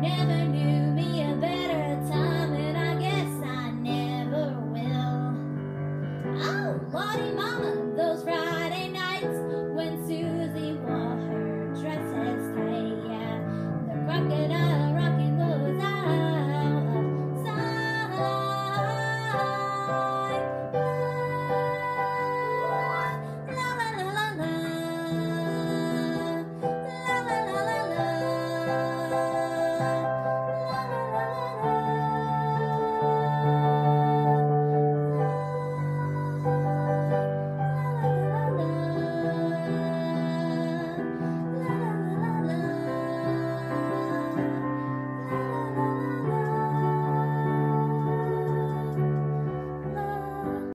never knew me a better time, and I guess I never will. Oh, Lordy, my.